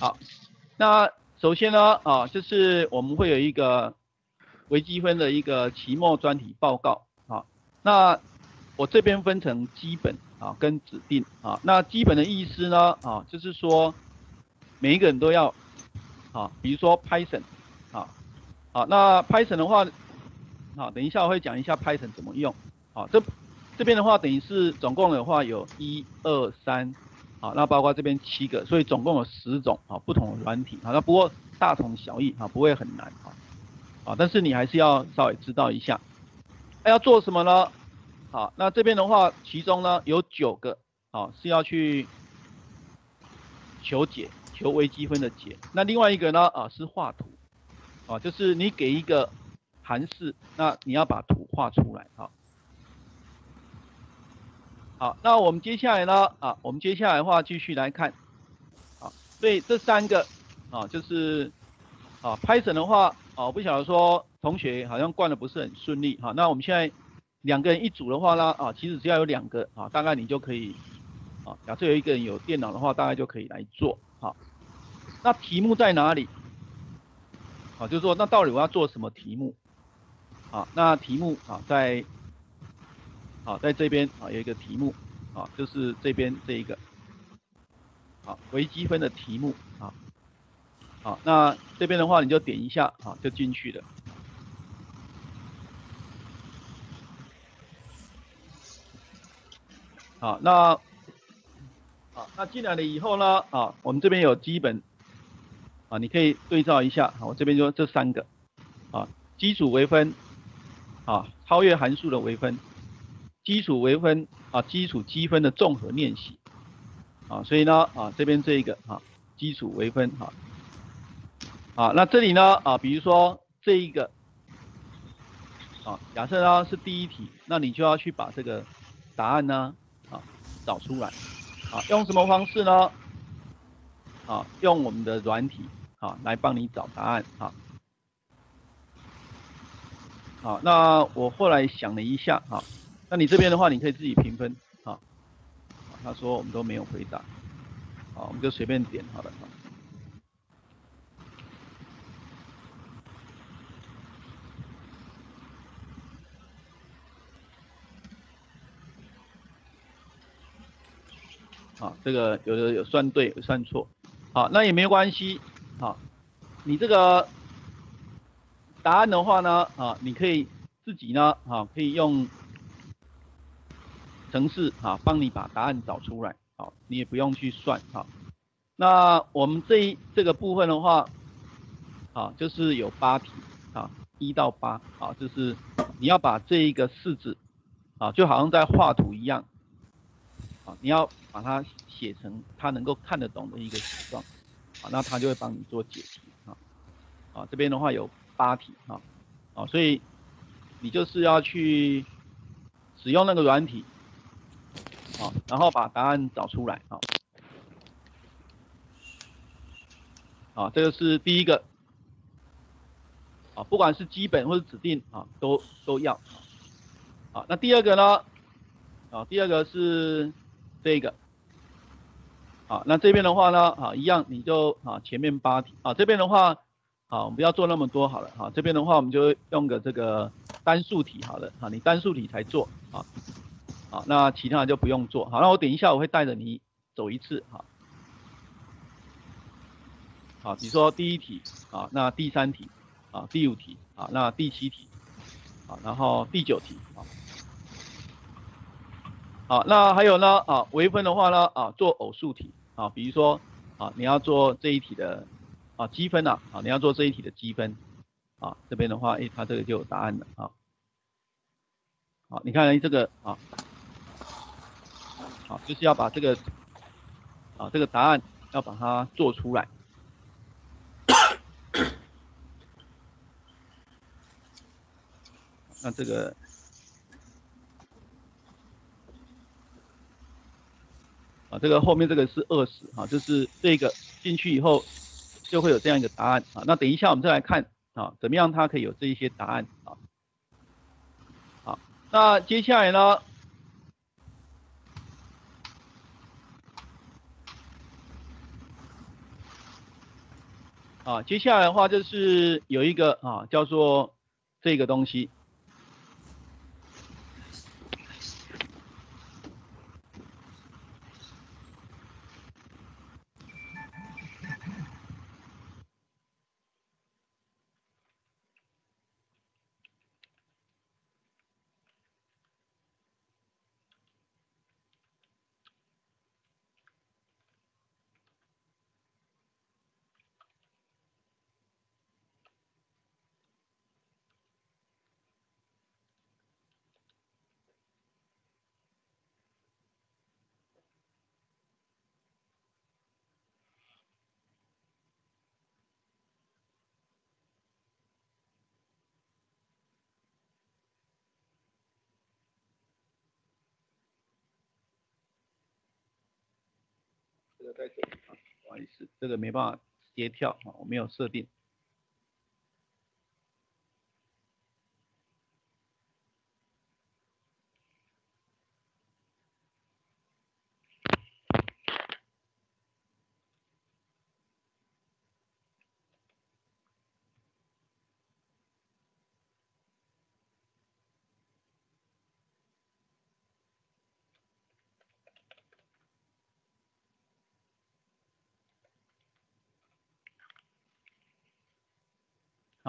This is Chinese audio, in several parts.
好，那首先呢，啊，就是我们会有一个微积分的一个期末专题报告，啊，那我这边分成基本啊跟指定啊，那基本的意思呢，啊，就是说每一个人都要，啊，比如说 Python，啊，好，那 Python 的话，好，等一下我会讲一下 Python 怎么用，啊，这这边的话等于是总共的话有一二三。好，那包括这边七个，所以总共有十种啊不同的软体，好，那不过大同小异啊，不会很难啊，啊，但是你还是要稍微知道一下，那要做什么呢？好，那这边的话，其中呢有九个，啊是要去求解，求微积分的解，那另外一个呢，啊是画图，啊就是你给一个函式，那你要把图画出来，好。好，那我们接下来呢？啊，我们接下来的话继续来看。好，所以这三个啊，就是啊，Python 的话啊，我不晓得说同学好像灌的不是很顺利哈。那我们现在两个人一组的话呢，啊，其实只要有两个啊，大概你就可以啊，假设有一个人有电脑的话，大概就可以来做。好，那题目在哪里？啊，就是说那到底我要做什么题目？啊，那题目啊在。好，在这边啊有一个题目，啊就是这边这一个，好微积分的题目啊，好那这边的话你就点一下啊就进去了，好那，好那进来了以后呢啊我们这边有基本，啊你可以对照一下，我这边就这三个，啊基础微分，啊超越函数的微分。基础微分啊，基础积分的综合练习。啊，所以呢啊这边这一个啊基础微分啊。啊那这里呢啊比如说这一个啊假设呢是第一题，那你就要去把这个答案呢啊找出来。啊用什么方式呢？啊用我们的软体啊来帮你找答案啊。好那我后来想了一下啊。那你这边的话，你可以自己评分啊。他说我们都没有回答，好，我们就随便点好了。好，这个有的有算对，有算错，好，那也没关系，好，你这个答案的话呢，啊，你可以自己呢，啊，可以用。程式啊，帮你把答案找出来，好，你也不用去算，啊。那我们这一这个部分的话，啊，就是有八题，啊，一到八，啊，就是你要把这一个式子，啊，就好像在画图一样，啊，你要把它写成他能够看得懂的一个形状，啊，那他就会帮你做解题，啊，啊，这边的话有八题，啊，啊，所以你就是要去使用那个软体。好，然后把答案找出来，好，好，这个是第一个，啊，不管是基本或者指定啊，都都要，好，那第二个呢，啊，第二个是这个，好，那这边的话呢，啊，一样，你就啊前面八题，啊，这边的话，好，我们不要做那么多好了，啊，这边的话我们就用个这个单数题好了，啊，你单数题才做，啊。好，那其他的就不用做。好，那我等一下我会带着你走一次。好，好，比如说第一题，啊，那第三题，啊，第五题，啊，那第七题，啊，然后第九题，啊，好，那还有呢，啊，微分的话呢，啊，做偶数题，啊，比如说，啊，你要做这一题的，啊，积分呐，啊，你要做这一题的积分，啊，这边的话，哎，它这个就有答案了，啊，好，你看这个，啊。啊，就是要把这个啊这个答案要把它做出来。那这个啊，这个后面这个是二十啊，就是这个进去以后就会有这样一个答案啊。那等一下我们再来看啊，怎么样它可以有这一些答案啊？好，那接下来呢？啊，接下来的话就是有一个啊叫做这个东西。这个没办法直接跳啊，我没有设定。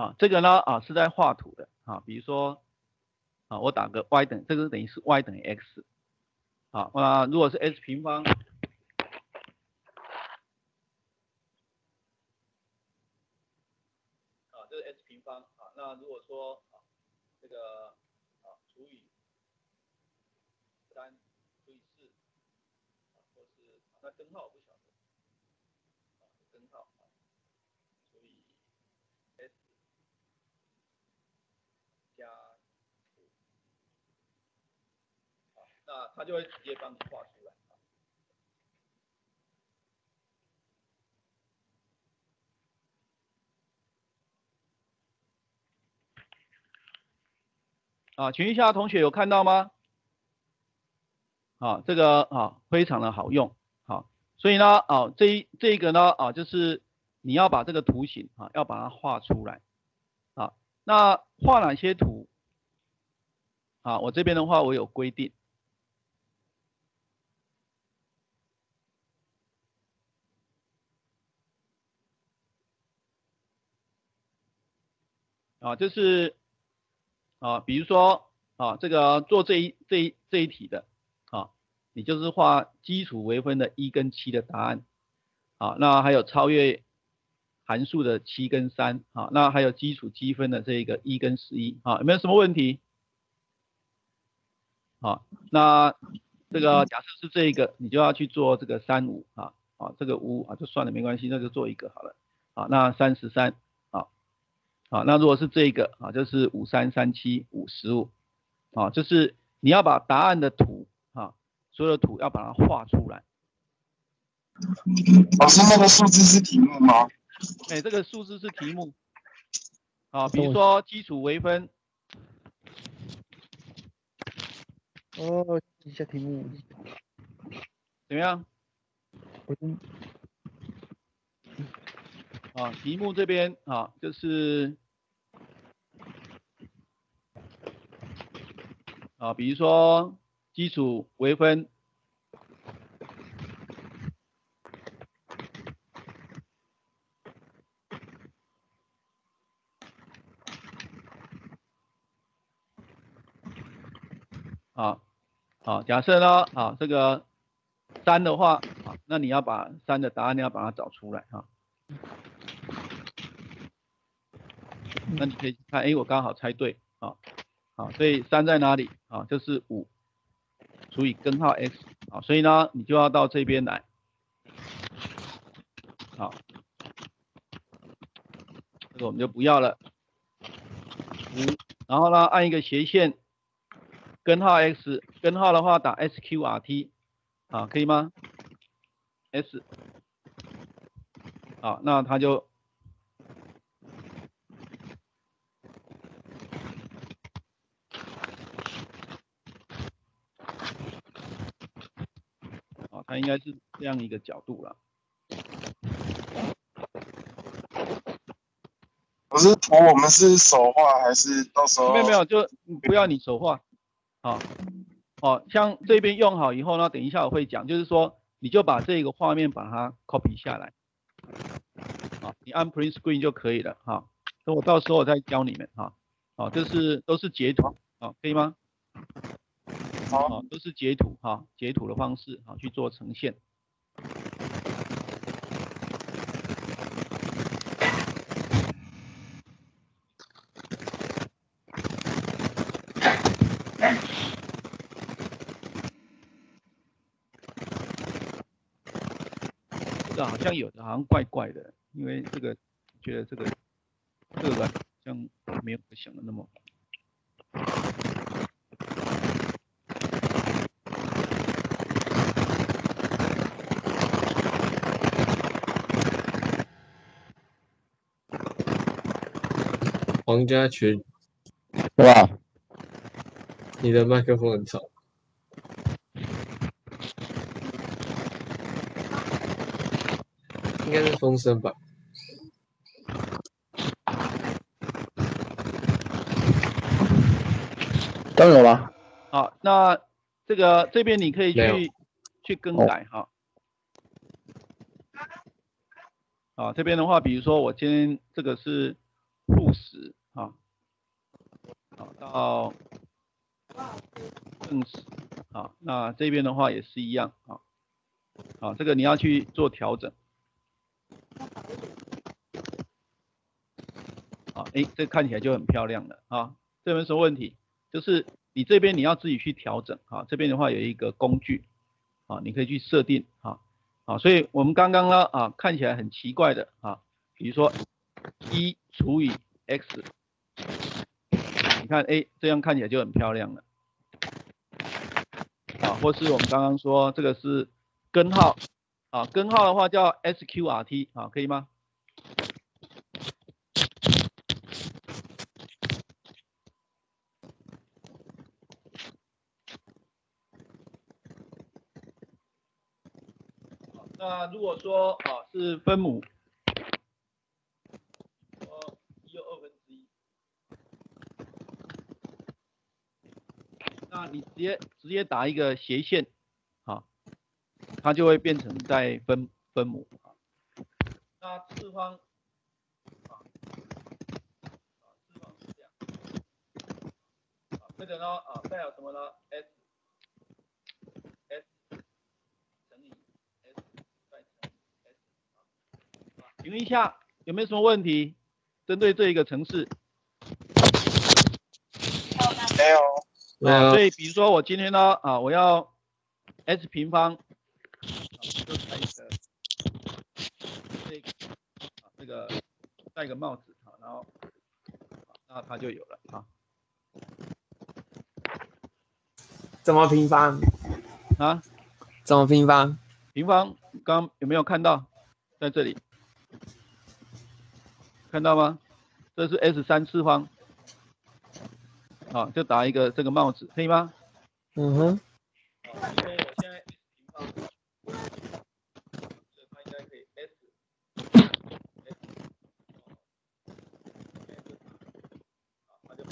啊，这个呢啊是在画图的啊，比如说啊，我打个 y 等，这个等于是 y 等于 x，啊，那如果是 s 平方，啊，这是 s 平方啊，那如果说啊这个啊除以三除以四，啊或是那根号不晓得，啊根号。那它就会直接帮你画出来。啊，请问一下同学有看到吗？啊，这个啊非常的好用，好，所以呢啊这一这个呢啊就是你要把这个图形啊要把它画出来，啊，那画哪些图？啊，我这边的话我有规定。啊，就是啊，比如说啊，这个做这一这一这一题的啊，你就是画基础微分的一跟七的答案啊，那还有超越函数的七跟三啊，那还有基础积分的这个一跟十一啊，有没有什么问题？好，那这个假设是这一个，你就要去做这个三五啊，啊，这个五啊就算了，没关系，那就做一个好了。好，那三十三。啊，那如果是这个啊，就是五三三七五十五，啊，就是你要把答案的图啊，所有的图要把它画出来。老师，那个数字是题目吗？哎，这个数字是题目。啊，比如说基础微分。哦，一下题目。怎么样？啊，题目这边啊，就是啊，比如说基础微分啊，好，假设呢啊，这个三的话啊，那你要把三的答案你要把它找出来啊。那你可以看，哎，我刚好猜对啊，啊，所以三在哪里啊？就是五除以根号 x 啊，所以呢，你就要到这边来，好，这个我们就不要了，五，然后呢，按一个斜线，根号 x，根号的话打 sqrt，啊，可以吗？s，好，那它就。它应该是这样一个角度了。是图我们是手画还是到时候？没有没有，就不要你手画，好，哦，像这边用好以后呢，等一下我会讲，就是说你就把这个画面把它 copy 下来，好，你按 print screen 就可以了，哈，等我到时候我再教你们，哈，好，这是都是截图，好，可以吗？好，都是截图，哈，截图的方式，好去做呈现。这好像有的好像怪怪的，因为这个觉得这个这个好像没有想的那么。黄家群，哇，你的麦克风很吵。应该是风声吧？都有吗？好，那这个这边你可以去去更哦改哈。啊，这边的话，比如说我今天这个是负十啊，好到正式啊，那这边的话也是一样啊，啊，这个你要去做调整。啊，诶，这看起来就很漂亮了啊，这没什么问题。就是你这边你要自己去调整啊，这边的话有一个工具啊，你可以去设定啊啊，所以我们刚刚呢啊看起来很奇怪的啊，比如说一除以 x，看哎这样看起来就很漂亮了啊，或是我们刚刚说这个是根号啊，根号的话叫 sqrt 啊，可以吗？那如果说啊是分母，说一又二分之一，那你直接直接打一个斜线，啊，它就会变成在分分母啊。那次方，啊，啊次方是这样，啊这个呢啊代表什么呢？s s 乘以 s 再乘 s。请问一下有没有什么问题？针对这一个程式，没有，啊，所以比如说我今天呢，啊，我要 s 平方，啊，就戴一个这个啊这个戴个帽子啊，然后啊那它就有了啊怎么平方？啊怎么平方？平方，刚有没有看到在这里？看到吗？这是 s 三次方，啊，就打一个这个帽子，可以吗？嗯哼，好，因为我现在 s 平方，所以它应该可以 s s 好，它就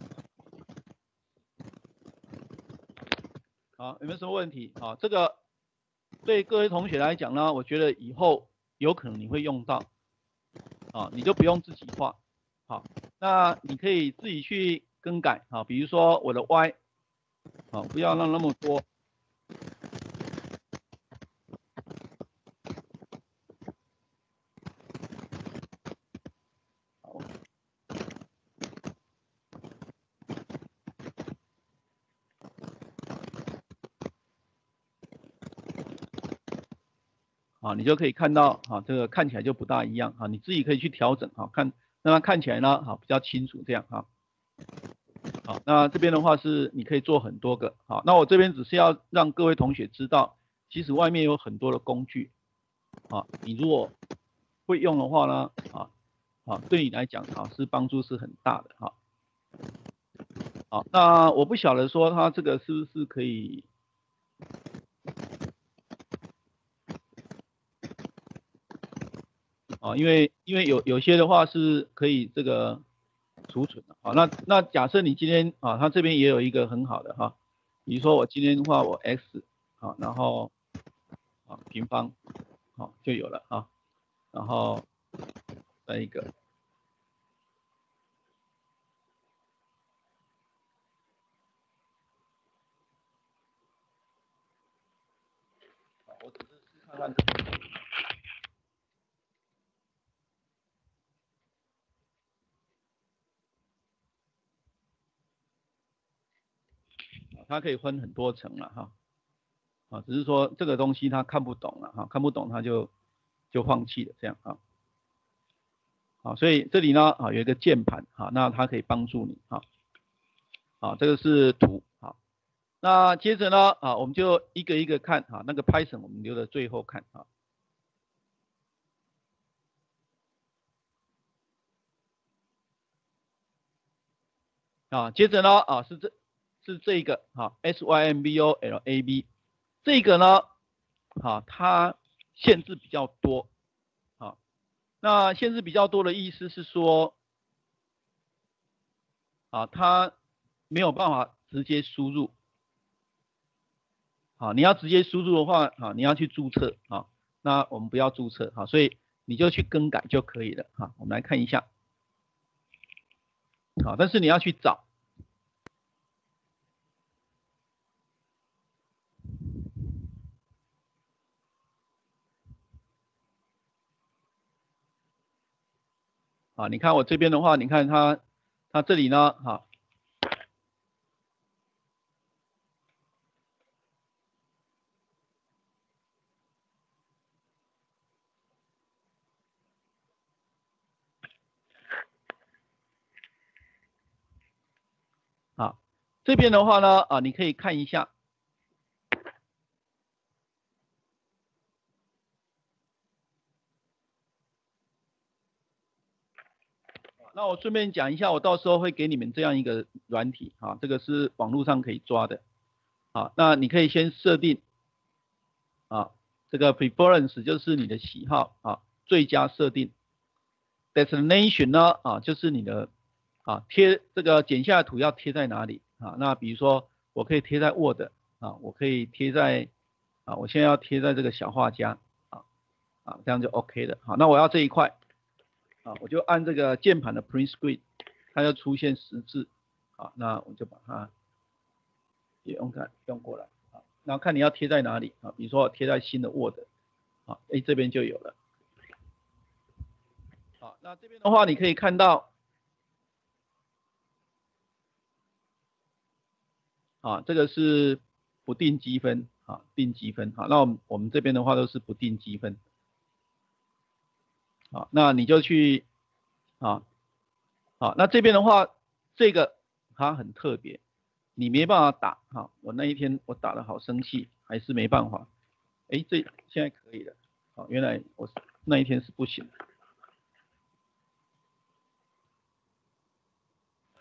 好，有没有什么问题？好，这个对各位同学来讲呢，我觉得以后有可能你会用到，啊，你就不用自己画，好，那你可以自己去更改，啊，比如说我的 y，好，不要让那么多。好啊，你就可以看到啊，这个看起来就不大一样啊，你自己可以去调整啊，看让它看起来呢，啊比较清楚这样啊。那这边的话是你可以做很多个，好，那我这边只是要让各位同学知道，其实外面有很多的工具，啊，你如果会用的话呢，啊，啊，对你来讲啊是帮助是很大的哈。好，那我不晓得说它这个是不是可以。啊，因为因为有有些的话是可以这个储存的。好，那那假设你今天啊，它这边也有一个很好的哈，比如说我今天的话我 x 好，然后啊平方好就有了啊，然后再一个。看看这个。它可以分很多层了哈，啊，只是说这个东西他看不懂了哈，看不懂他就就放弃了这样啊，好，所以这里呢啊有一个键盘哈，那它可以帮助你哈，好，这个是图好，那接着呢啊我们就一个一个看哈，那个 Python 我们留到最后看啊，啊，接着呢啊是这。是这个哈，S Y M B O L A B，这个呢，哈，它限制比较多，啊，那限制比较多的意思是说，啊，它没有办法直接输入，好，你要直接输入的话，啊，你要去注册，啊，那我们不要注册，啊，所以你就去更改就可以了，哈，我们来看一下，好，但是你要去找。啊，你看我这边的话，你看它，它这里呢，哈，啊，这边的话呢，啊，你可以看一下。那我顺便讲一下，我到时候会给你们这样一个软体啊，这个是网络上可以抓的，啊，那你可以先设定啊，这个 preference 就是你的喜好啊，最佳设定，destination 呢啊就是你的啊贴这个剪下的图要贴在哪里啊？那比如说我可以贴在 Word 啊，我可以贴在啊，我现在要贴在这个小画家啊啊，这样就 OK 的，好，那我要这一块。啊，我就按这个键盘的 print screen，它要出现十字，好，那我就把它也用看用过来，啊，然后看你要贴在哪里啊，比如说贴在新的 Word，好，哎这边就有了，好，那这边的话你可以看到，啊，这个是不定积分，啊，定积分，好，那我们我们这边的话都是不定积分。好，那你就去，啊，好，那这边的话，这个它很特别，你没办法打，哈，我那一天我打的好生气，还是没办法，哎，这现在可以了，好，原来我那一天是不行，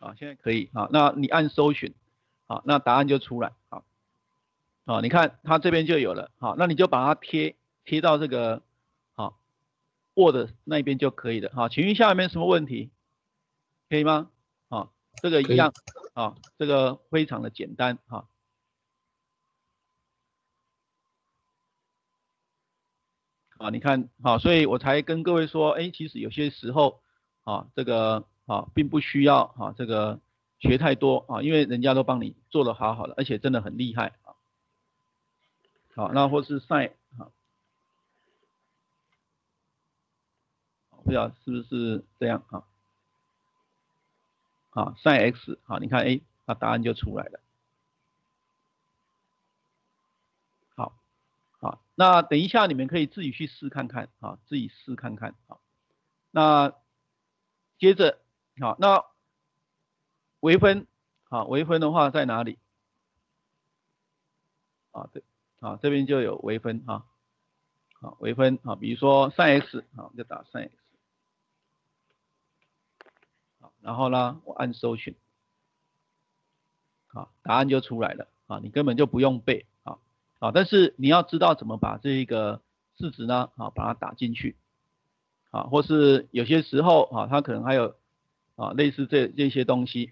啊，现在可以，啊，那你按搜寻，好，那答案就出来，好，好，你看它这边就有了，好，那你就把它贴贴到这个。Word 那边就可以了哈，请问下面什么问题？可以吗？啊，这个一样啊，这个非常的简单哈。啊，你看好，所以我才跟各位说，哎，其实有些时候啊，这个啊，并不需要啊，这个学太多啊，因为人家都帮你做的好好的，而且真的很厉害啊。好，那或是 Sign 啊。不知道是不是这样啊？啊，sin x 好，你看，哎，那答案就出来了。好，好，那等一下你们可以自己去试看看啊，自己试看看啊。那接着，好，那微分，好，微分的话在哪里？啊，对，啊，这边就有微分哈，好，微分啊，比如说 sin x，好，就打 sin x。然后呢，我按搜寻，好，答案就出来了。啊，你根本就不用背。啊，啊，但是你要知道怎么把这一个式子呢，啊，把它打进去，啊，或是有些时候啊，它可能还有啊，类似这这些东西。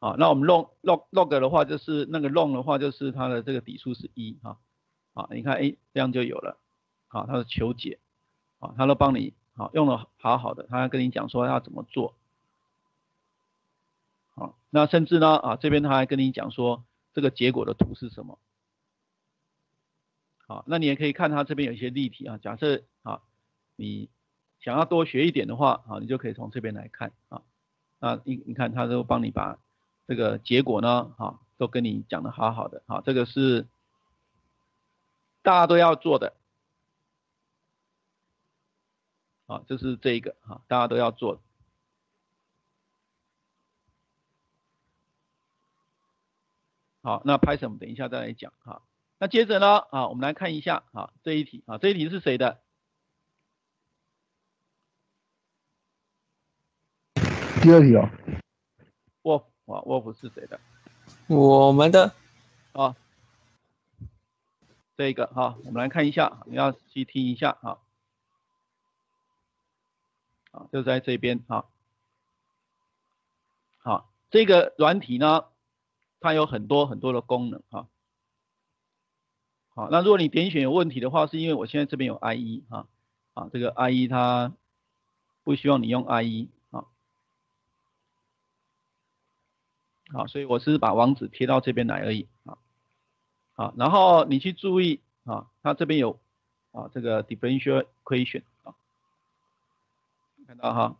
啊，那我们 log log log 的话，就是那个 long 的话，就是它的这个底数是一哈。啊，你看，哎，这样就有了。好，它的求解，啊，它都帮你好用的好好的，它跟你讲说要怎么做。好，那甚至呢，啊，这边他还跟你讲说这个结果的图是什么。好，那你也可以看它这边有一些例题啊，假设啊，你想要多学一点的话，啊，你就可以从这边来看啊。那你你看，他都帮你把这个结果呢，哈，都跟你讲的好好的，好，这个是大家都要做的，啊，就是这一个，哈，大家都要做。好，那 Python 等一下再来讲，哈，那接着呢，啊，我们来看一下，啊，这一题，啊，这一题是谁的？第二题哦，沃啊，沃夫是谁的？我们的啊，这个哈，我们来看一下，你要去听一下哈，啊，就在这边哈，好，这个软体呢，它有很多很多的功能哈，好，那如果你点选有问题的话，是因为我现在这边有 IE 哈，啊，这个 IE 它不希望你用 IE。好，所以我是把网址贴到这边来而已啊。好，然后你去注意啊，它这边有啊这个 differential equation 啊，看到哈，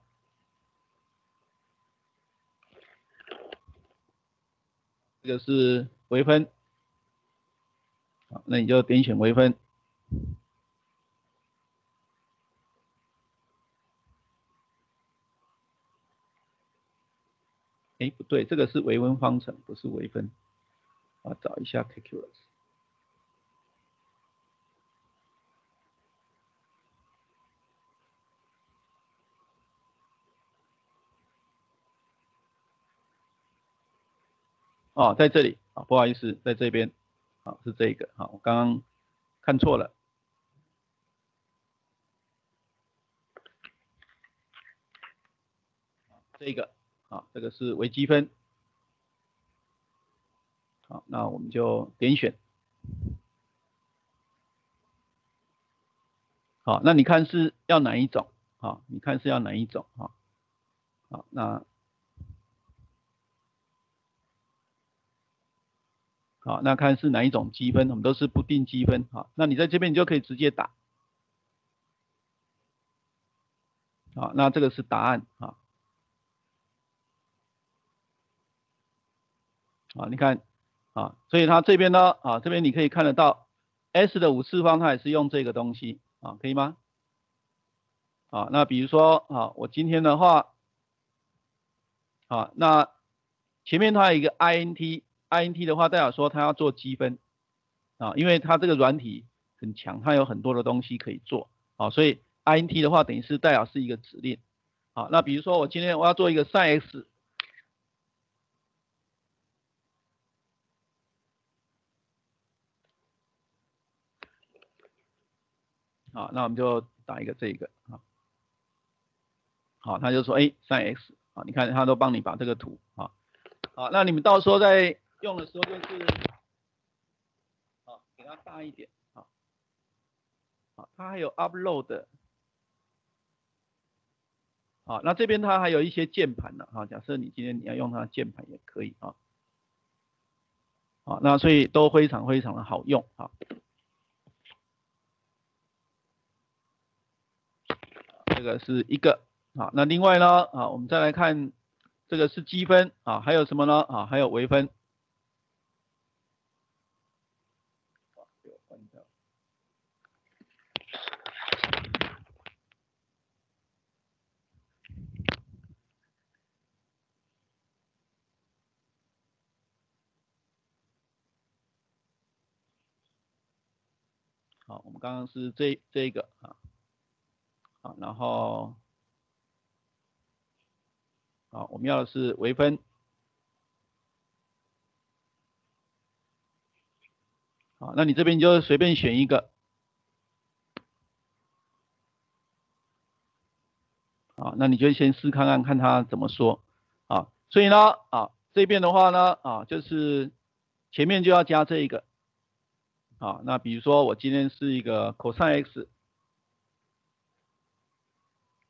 这个是微分，好，那你就点选微分。哎，不对，这个是微分方程，不是微分。啊，找一下 calculus。哦，在这里啊，不好意思，在这边，啊，是这个，啊，我刚刚看错了。这个。好，这个是微积分。好，那我们就点选。好，那你看是要哪一种？好，你看是要哪一种？哈，好，那好，那看是哪一种积分？我们都是不定积分。好，那你在这边你就可以直接打。好，那这个是答案。啊。啊，你看，啊，所以它这边呢，啊，这边你可以看得到，s 的五次方它也是用这个东西，啊，可以吗？啊，那比如说，啊，我今天的话，啊，那前面它有一个 int，int 的话代表说它要做积分，啊，因为它这个软体很强，它有很多的东西可以做，啊，所以 int 的话等于是代表是一个指令，啊，那比如说我今天我要做一个 sin_x。好，那我们就打一个这个啊，好，他就说哎三 X 啊，你看他都帮你把这个图啊，好，那你们到时候在用的时候就是，好，给它大一点啊，好，它还有 upload，好，那这边它还有一些键盘呢，哈，假设你今天你要用它键盘也可以啊，好，那所以都非常非常的好用啊。这个是一个啊，那另外呢啊，我们再来看这个是积分啊，还有什么呢啊？还有微分。好，我们刚刚是这这个啊。好，然后，好，我们要的是微分。啊，那你这边就随便选一个，啊，那你就先试看看看他怎么说，啊，所以呢，啊，这边的话呢，啊，就是前面就要加这一个，啊，那比如说我今天是一个 cos x，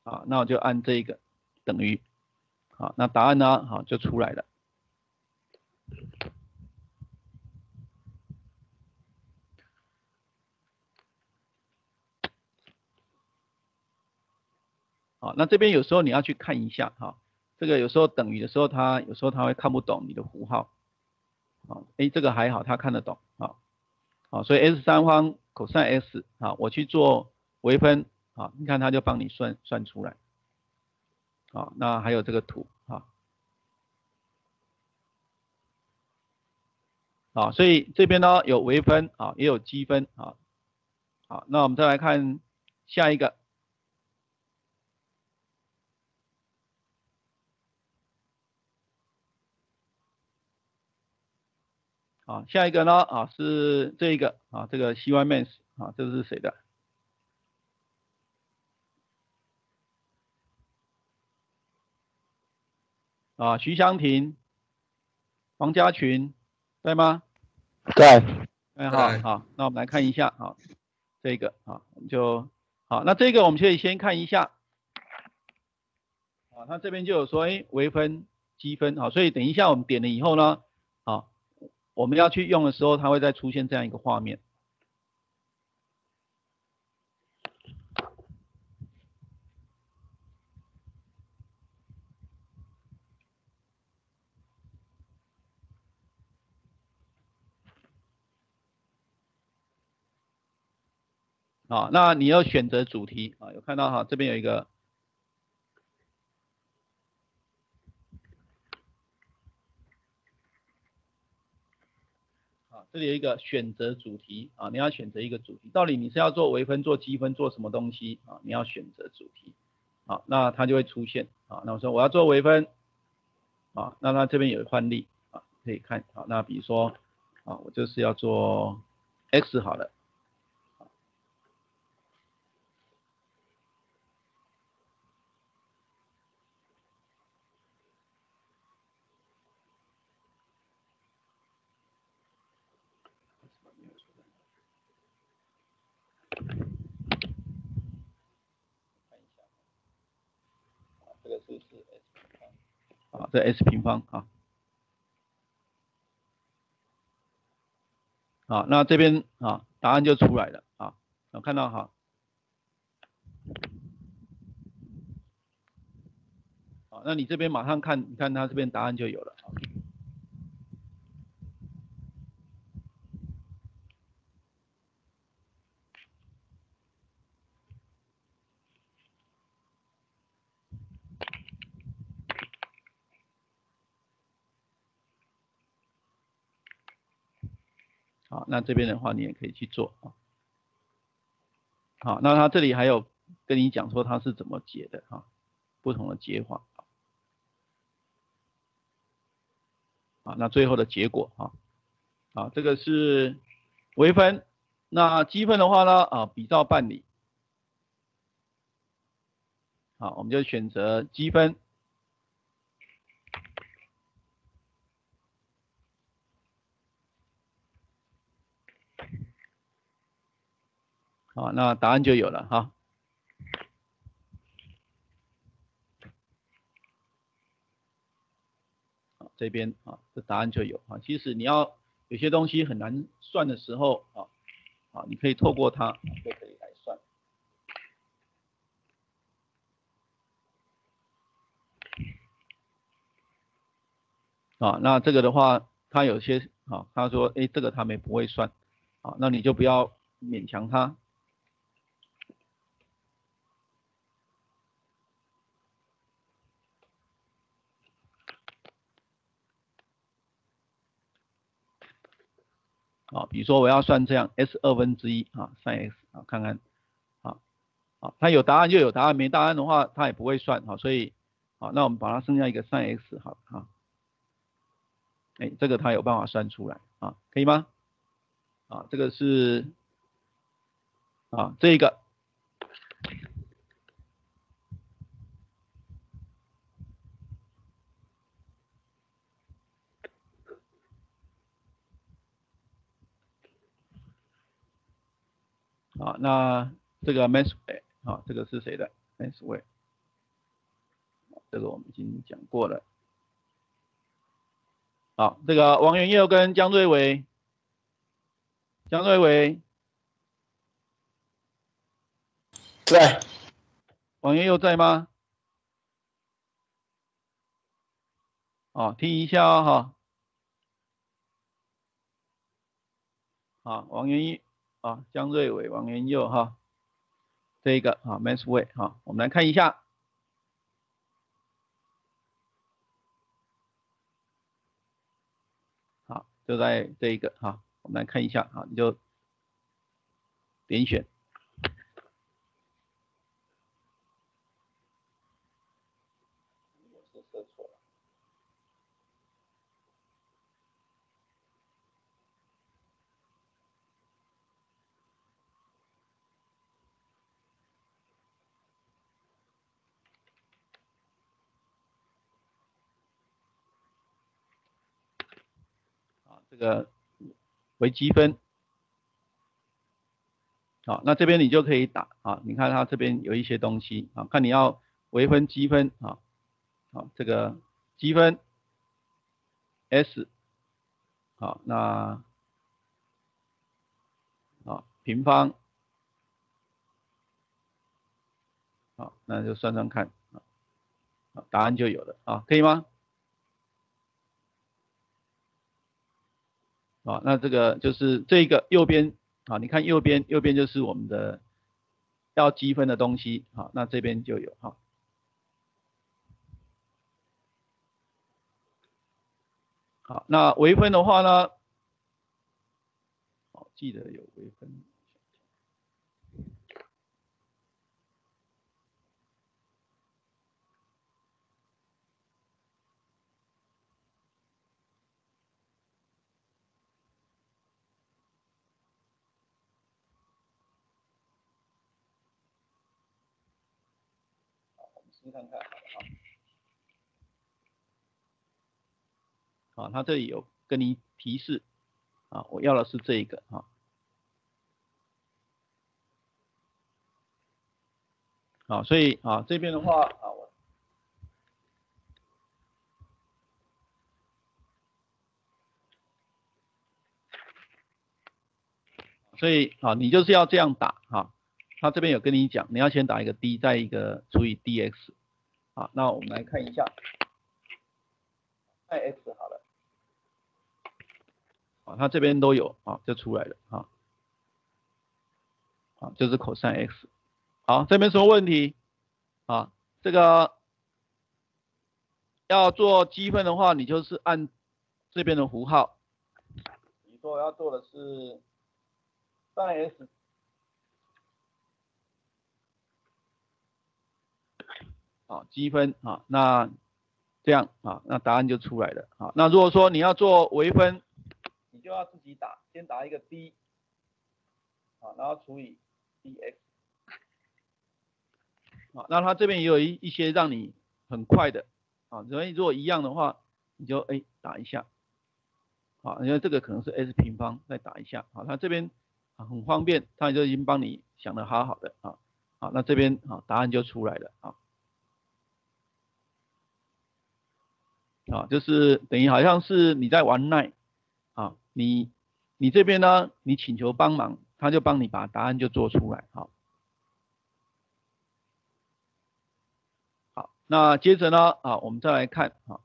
啊，那我就按这个等于，好，那答案呢，好就出来了。好，那这边有时候你要去看一下哈，这个有时候等于的时候，他有时候他会看不懂你的符号，好，哎，这个还好，他看得懂，好，好，所以 s 三方 cos s 啊，我去做微分，啊，你看他就帮你算算出来，好，那还有这个图，啊，啊，所以这边呢有微分啊，也有积分啊，好，那我们再来看下一个。啊，下一个呢？啊，是这一个啊，这个 C Y Mans 啊，这个是谁的？啊，徐香婷、黄家群，在吗？在。哎，好好，那我们来看一下啊，这个啊，我们就好，那这个我们可以先看一下。啊，它这边就有说，哎，微分、积分，好，所以等一下我们点了以后呢，好。我们要去用的时候，它会再出现这样一个画面。啊，那你要选择主题啊，有看到哈，这边有一个。这里有一个选择主题啊，你要选择一个主题，到底你是要做微分、做积分、做什么东西啊？你要选择主题，好，那它就会出现啊。那我说我要做微分啊，那它这边有一范例啊，可以看好。那比如说啊，我就是要做 x 好了。啊，这 s 平方啊，好，那这边啊，答案就出来了啊，我看到哈，好，那你这边马上看，你看它这边答案就有了。好，那这边的话你也可以去做啊。好，那他这里还有跟你讲说他是怎么解的啊，不同的解法啊。啊，那最后的结果啊，啊，这个是微分，那积分的话呢啊，比照办理。好，我们就选择积分。啊，那答案就有了哈。这边啊，这答案就有啊。其实你要有些东西很难算的时候啊，啊，你可以透过它就可以来算。啊，那这个的话，他有些啊，他说，哎，这个他们不会算，啊，那你就不要勉强他。啊，比如说我要算这样 s 二分之一啊，sin x 啊，看看，啊，啊，它有答案就有答案，没答案的话它也不会算好，所以，好，那我们把它剩下一个 sin x 好啊，哎，这个它有办法算出来啊，可以吗？啊，这个是啊这个。啊，那这个 Mansway 啊，这个是谁的 Mansway？这个我们已经讲过了。好，这个王元佑跟江瑞伟，江瑞伟在，王元佑在吗？哦，听一下哦哈。啊，王元一啊，江瑞伟、王元佑哈，这一个啊，Mansway 哈，我们来看一下。好，就在这一个哈，我们来看一下哈，你就点选。这个微积分，好，那这边你就可以打啊，你看它这边有一些东西啊，看你要微分、积分啊，好，这个积分 S，好，那啊平方，好，那就算算看啊，好，答案就有了啊，可以吗？啊，那这个就是这个右边啊，你看右边，右边就是我们的要积分的东西，啊，那这边就有哈。好，那微分的话呢，好，记得有微分。试看看好了哈，好，它这里有跟你提示啊，我要的是这一个啊，好，所以啊这边的话啊我，所以啊你就是要这样打哈。他这边有跟你讲，你要先打一个 d，再一个除以 dx，好，那我们来看一下，i x 好了，啊，他这边都有啊，就出来了啊，啊，就是 cos x，好，这边什么问题？啊，这个要做积分的话，你就是按这边的符号，你说我要做的是 sin x。啊，积分啊，那这样啊，那答案就出来了啊。那如果说你要做微分，你就要自己打，先打一个 d，啊，然后除以 dx，啊，那它这边也有一一些让你很快的啊，所以如果一样的话，你就哎打一下，啊，因为这个可能是 s 平方，再打一下，啊，它这边啊很方便，它就已经帮你想的好好的啊，好，那这边啊答案就出来了啊。啊，就是等于好像是你在玩奈，啊，你你这边呢，你请求帮忙，他就帮你把答案就做出来，好，好，那接着呢，啊，我们再来看，啊，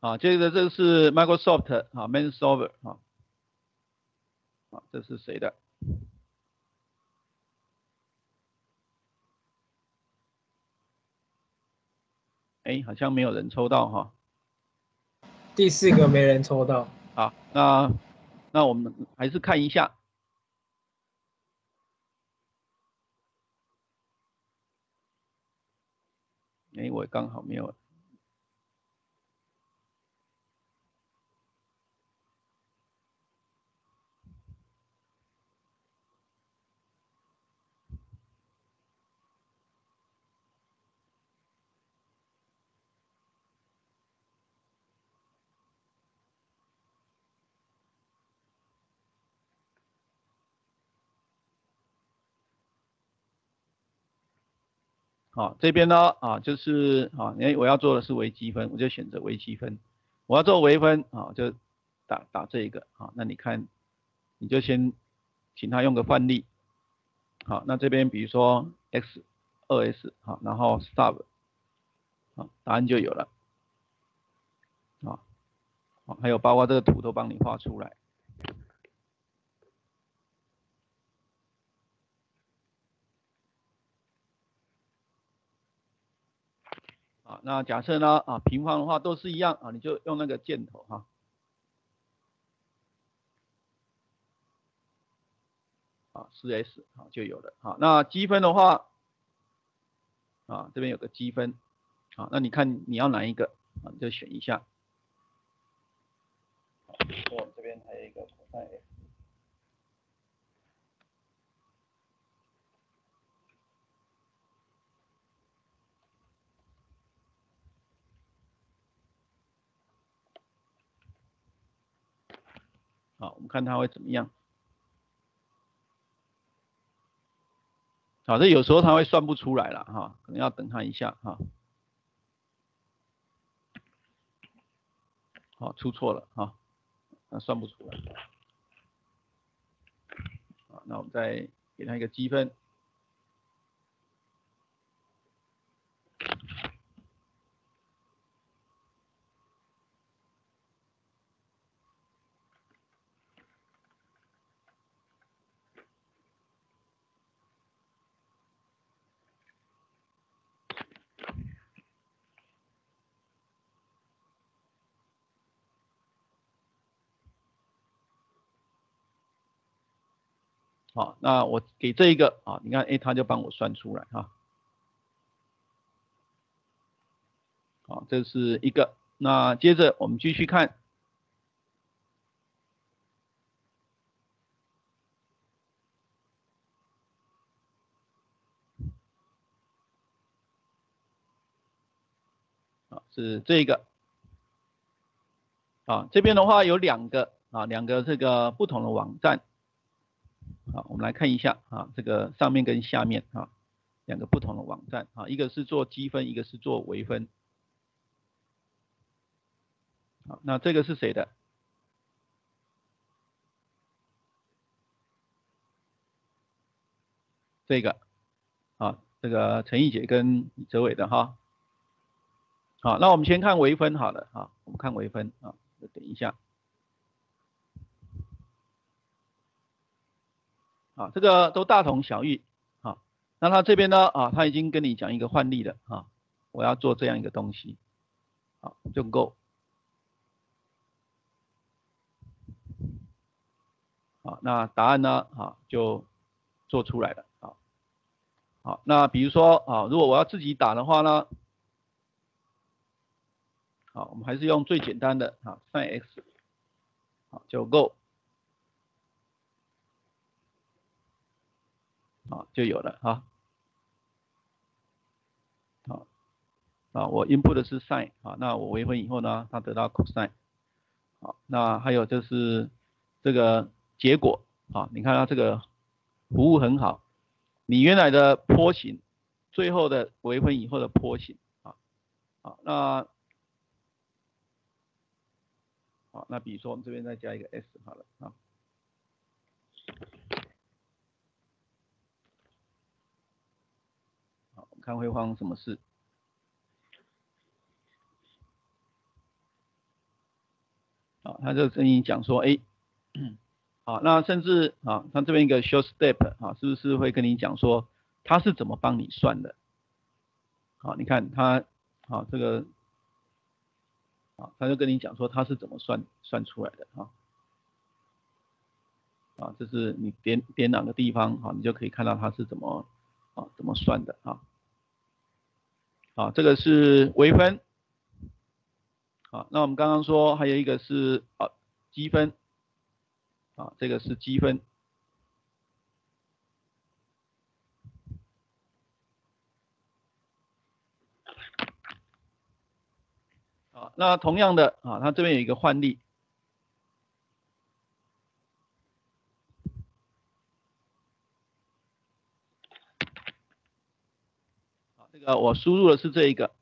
啊，接着这个是 Microsoft 啊，ManSolver 啊，啊，这是谁的？哎，好像没有人抽到哈。第四个没人抽到。好，那那我们还是看一下。哎，我刚好没有。好，这边呢啊就是啊，哎我要做的是微积分，我就选择微积分。我要做微分啊，就打打这一个啊。那你看，你就先请他用个范例。好，那这边比如说 x 二 s 好，然后 sub 好，答案就有了。啊，好，还有包括这个图都帮你画出来。啊，那假设呢啊平方的话都是一样啊，你就用那个箭头哈。啊，四 s 啊就有了。好，那积分的话，啊这边有个积分，好，那你看你要哪一个啊，你就选一下。我这边还有一个 cos。好，我们看它会怎么样。好，这有时候它会算不出来了哈，可能要等它一下哈。好，出错了哈，那算不出来。那我们再给它一个积分。好，那我给这一个啊，你看，哎，他就帮我算出来哈。好，这是一个。那接着我们继续看。啊，是这个。啊，这边的话有两个啊，两个这个不同的网站。好，我们来看一下啊，这个上面跟下面啊，两个不同的网站啊，一个是做积分，一个是做微分。好，那这个是谁的？这个啊，这个陈毅杰跟李哲伟的哈。好，那我们先看微分好了啊，我们看微分啊，等一下。啊，这个都大同小异，啊，那他这边呢，啊，他已经跟你讲一个换例了，啊，我要做这样一个东西，好，就够，好，那答案呢，啊，就做出来了，啊，好，那比如说，啊，如果我要自己打的话呢，好，我们还是用最简单的，啊，sin x，好，就够。啊，就有了哈。好，啊，我 input 的是 sin 啊，那我微分以后呢，它得到 cos。好，那还有就是这个结果啊，你看它这个服务很好，你原来的坡形，最后的微分以后的坡形啊，好，那好，那比如说我们这边再加一个 s 好了啊。看会发生什么事？啊，他就跟你讲说，哎，好，那甚至啊，他这边一个 show step 啊，是不是会跟你讲说他是怎么帮你算的？好，你看他，好这个，啊，他就跟你讲说他是怎么算算出来的啊？啊，这是你点点哪个地方，啊，你就可以看到他是怎么啊怎么算的啊？啊，这个是微分。好，那我们刚刚说还有一个是啊积分。啊，这个是积分。啊，那同样的啊，它这边有一个换例。这个我输入的是这一个，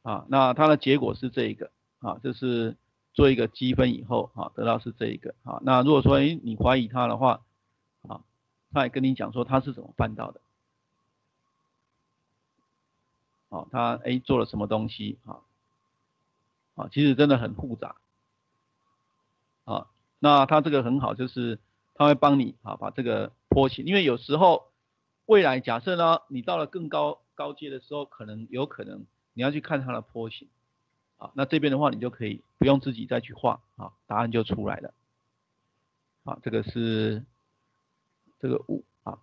啊，那它的结果是这一个，啊，就是做一个积分以后，啊，得到是这一个，啊，那如果说哎你怀疑它的话，啊，他也跟你讲说他是怎么办到的，啊，他哎做了什么东西，啊，啊，其实真的很复杂，啊，那他这个很好，就是他会帮你啊把这个坡形，因为有时候。未来假设呢，你到了更高高阶的时候，可能有可能你要去看它的坡形，啊，那这边的话你就可以不用自己再去画，啊，答案就出来了，啊，这个是这个五，啊，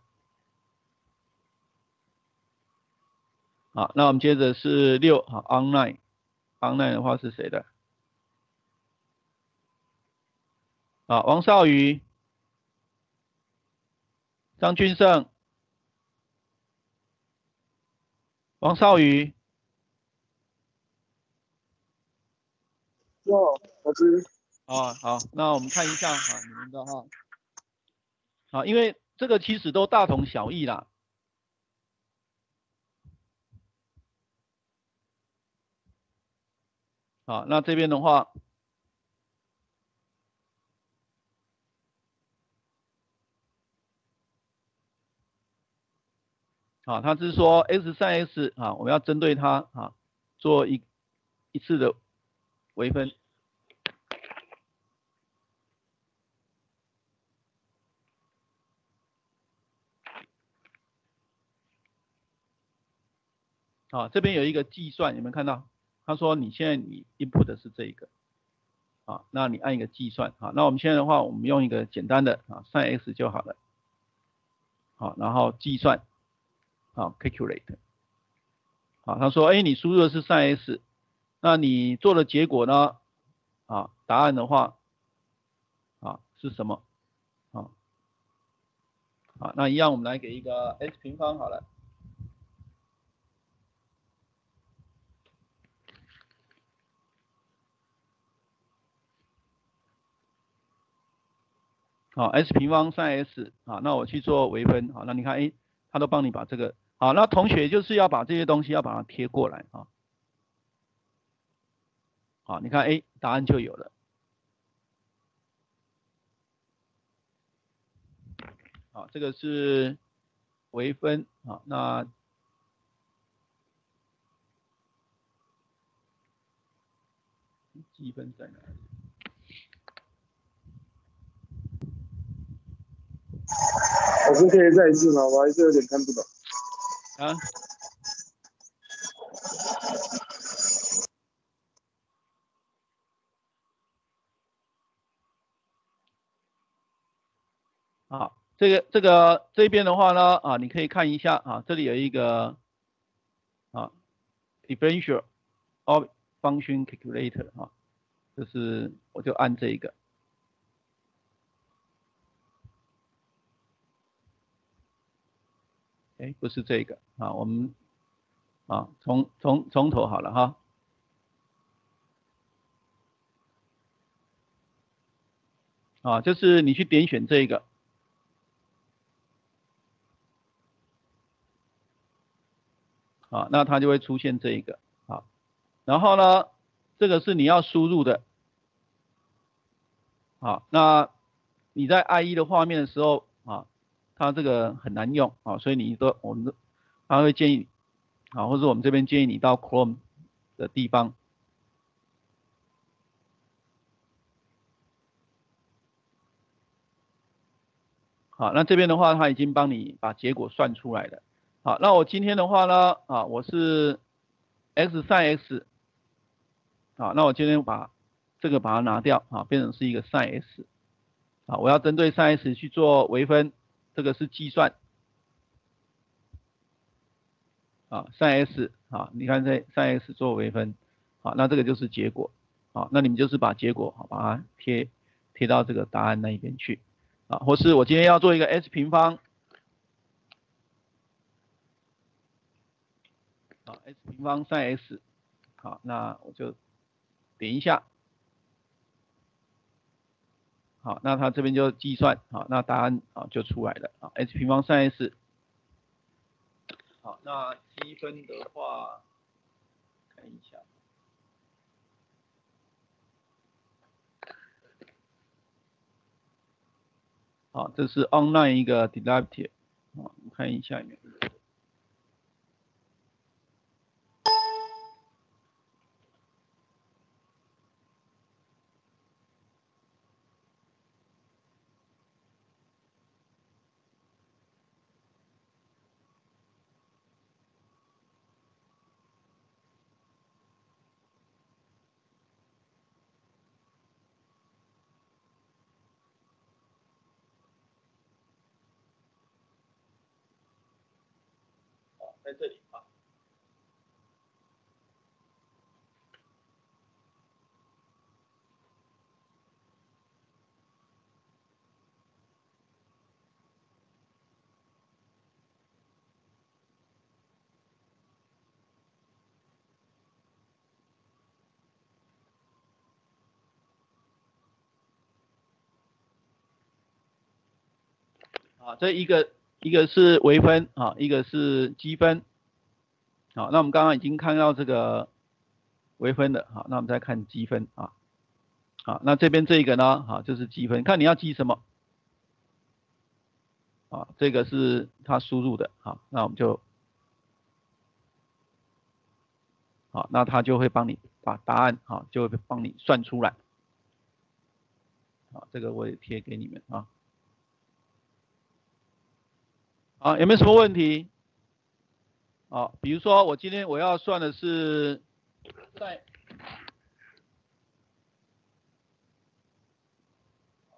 好，那我们接着是六，啊，online，online 的话是谁的？啊，王少宇，张俊胜。王少宇，哟，老师，啊好，那我们看一下哈，你们的哈，好，因为这个其实都大同小异啦，好，那这边的话。啊，他是说 x 三 x 啊，我们要针对它啊做一一次的微分。啊，这边有一个计算，有没有看到？他说你现在你 input 的是这一个，啊，那你按一个计算，啊，那我们现在的话，我们用一个简单的啊 sin x 就好了，好，然后计算。啊，calculate，啊，他说，哎，你输入的是三 s，那你做的结果呢？啊，答案的话，啊，是什么？啊，好，那一样，我们来给一个 s 平方好了。好，s 平方三 s，啊，那我去做微分，好，那你看，哎，他都帮你把这个。好，那同学就是要把这些东西要把它贴过来啊。好，你看，哎，答案就有了。好，这个是微分啊，那积分在哪里？老师可以再一次吗？我还是有点看不懂。啊，好，这个这个这边的话呢，啊，你可以看一下啊，这里有一个啊，differential of function calculator 啊，就是我就按这一个。哎，不是这个啊，我们啊，从从从头好了哈。啊，就是你去点选这个，啊，那它就会出现这一个啊。然后呢，这个是你要输入的，好，那你在 IE 的画面的时候。它这个很难用啊，所以你都我们都他会建议你啊，或者我们这边建议你到 Chrome 的地方。好，那这边的话，他已经帮你把结果算出来了。好，那我今天的话呢，啊，我是 x 3 x，好，那我今天把这个把它拿掉啊，变成是一个 sin s，啊，我要针对 sin s 去做微分。这个是计算啊三 s 啊，你看这三 s 做微分，好，那这个就是结果，好，那你们就是把结果好把它贴贴到这个答案那一边去，啊，或是我今天要做一个 s 平方，啊，s 平方三 s 好，那我就点一下。好，那它这边就计算，好，那答案啊就出来了啊，h 平方 sin s，好，那积分的话，看一下。好，这是 online 一个 derivative，啊，我们看一下里面。在这里啊。啊，这一个一个是微分啊，一个是积分。好，那我们刚刚已经看到这个微分的，好，那我们再看积分啊。好，那这边这个呢，好，就是积分，看你要积什么。啊，这个是他输入的，好，那我们就，好，那他就会帮你把答案，好，就会帮你算出来。好，这个我也贴给你们啊。啊，有没有什么问题？啊，比如说我今天我要算的是在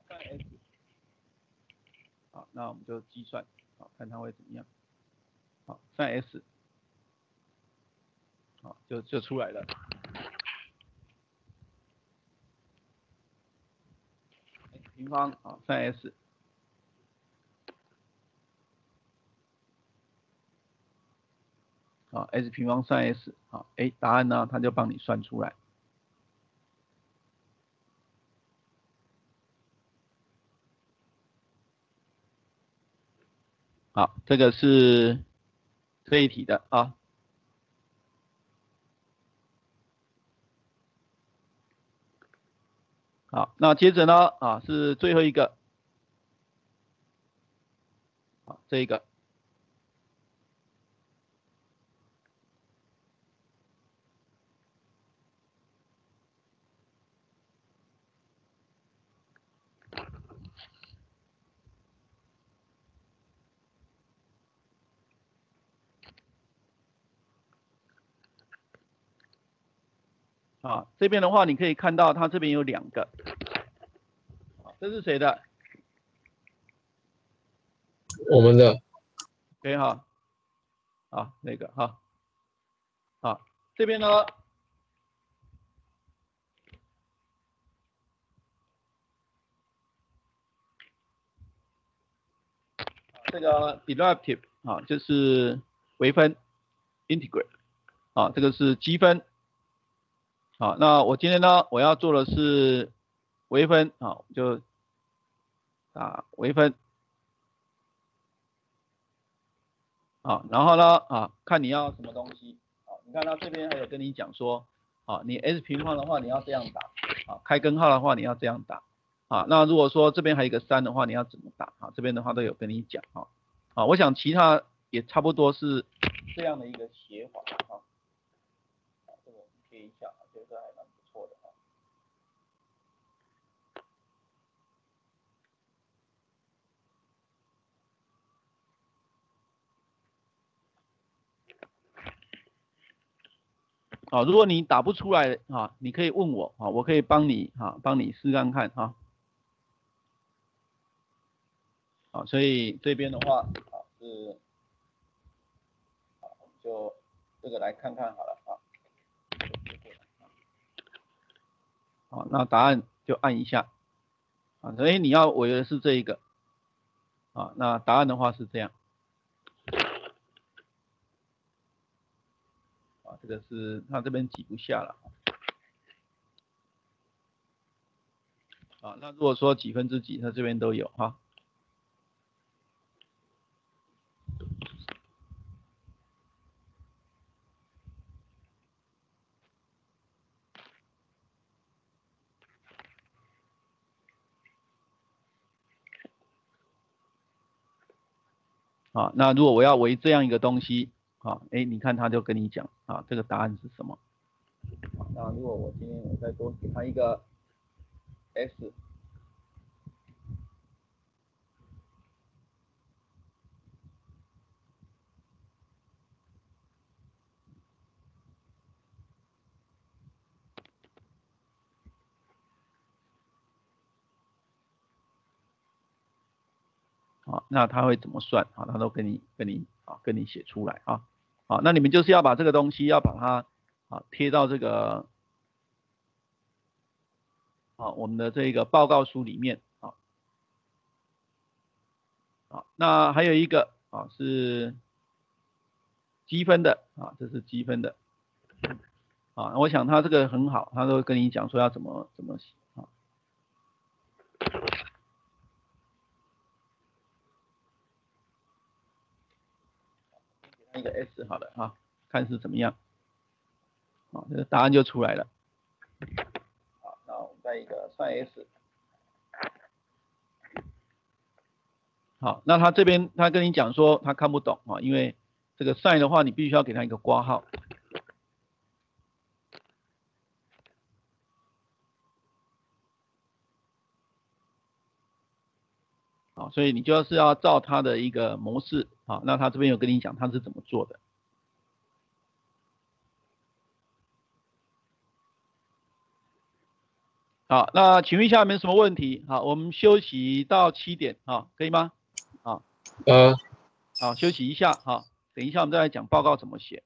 在 x，好，那我们就计算，好，看它会怎么样。好，算 s，好，就就出来了。平方，好，算 s。啊，s 平方算 s，好，哎，答案呢，它就帮你算出来。好，这个是这一题的啊。好，那接着呢，啊，是最后一个，好，这一个。啊，这边的话你可以看到，它这边有两个，这是谁的？我们的。OK 哈，啊那个哈，啊，这边呢，这个 derivative 啊就是微分，integrate 啊这个是积分。好，那我今天呢，我要做的是微分啊，就打微分，好，然后呢啊，看你要什么东西，好，你看到这边还有跟你讲说，啊，你 s 平方的话你要这样打，啊，开根号的话你要这样打，啊，那如果说这边还有一个三的话，你要怎么打？啊，这边的话都有跟你讲，啊，啊，我想其他也差不多是这样的一个写法，啊，这个贴一下。还蛮不错的哈啊，如果你打不出来啊，你可以问我啊，我可以帮你啊，帮你试看看啊。好，所以这边的话啊是，就这个来看看好了啊，那答案就按一下啊，所以你要我觉得是这一个啊，那答案的话是这样。啊这个是他这边挤不下了，啊，那如果说几分之几，他这边都有哈。啊，那如果我要围这样一个东西，啊，哎，你看他就跟你讲啊，这个答案是什么？啊，那如果我今天我再多给他一个 s 啊，那他会怎么算啊？他都跟你跟你啊跟你写出来啊，啊，那你们就是要把这个东西要把它啊贴到这个啊我们的这个报告书里面啊，啊，那还有一个啊是积分的啊，这是积分的啊，我想他这个很好，他都跟你讲说要怎么怎么写啊。一个 S 好了啊，看是怎么样，好，这个答案就出来了。好，那我们再一个算 S。好，那他这边他跟你讲说他看不懂啊，因为这个 sin 的话，你必须要给他一个括号。啊，所以你就是要照他的一个模式啊，那他这边有跟你讲他是怎么做的。好，那请问一下有没有什么问题？好，我们休息到七点啊，可以吗？呃，好，休息一下哈，等一下我们再来讲报告怎么写。